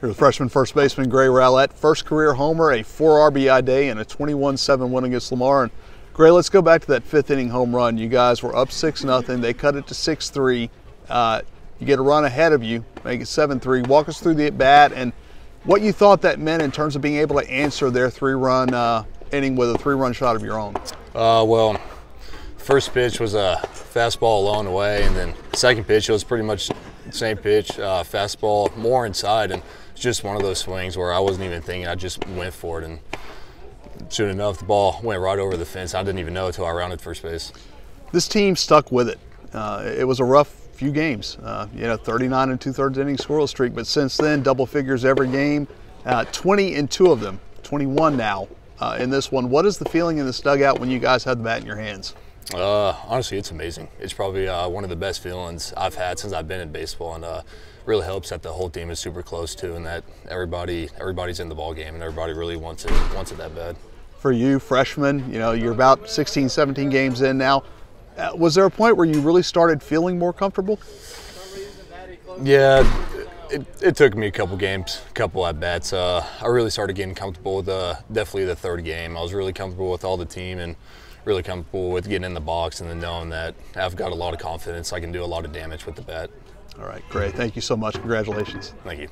You're freshman first baseman, Gray Rowlett. First career homer, a four RBI day, and a 21-7 win against Lamar. And Gray, let's go back to that fifth inning home run. You guys were up six nothing. They cut it to six three. Uh, you get a run ahead of you, make it seven three. Walk us through the at bat and what you thought that meant in terms of being able to answer their three-run uh, inning with a three-run shot of your own. Uh, well, first pitch was a fastball alone away, and then second pitch it was pretty much same pitch, uh, fastball more inside, and it's just one of those swings where I wasn't even thinking. I just went for it, and soon enough, the ball went right over the fence. I didn't even know until I rounded first base. This team stuck with it. Uh, it was a rough few games. Uh, you know, 39 and two thirds inning squirrel streak, but since then, double figures every game. Uh, 20 in two of them, 21 now uh, in this one. What is the feeling in this dugout when you guys had the bat in your hands? Uh, honestly, it's amazing. It's probably uh, one of the best feelings I've had since I've been in baseball, and uh, really helps that the whole team is super close too, and that everybody everybody's in the ball game, and everybody really wants it wants it that bad. For you, freshman, you know you're about 16, 17 games in now. Uh, was there a point where you really started feeling more comfortable? Yeah, it, it took me a couple games, a couple at bats. Uh, I really started getting comfortable with uh, definitely the third game. I was really comfortable with all the team and really comfortable with getting in the box and then knowing that I've got a lot of confidence. I can do a lot of damage with the bat. All right, great. Thank you so much. Congratulations. Thank you.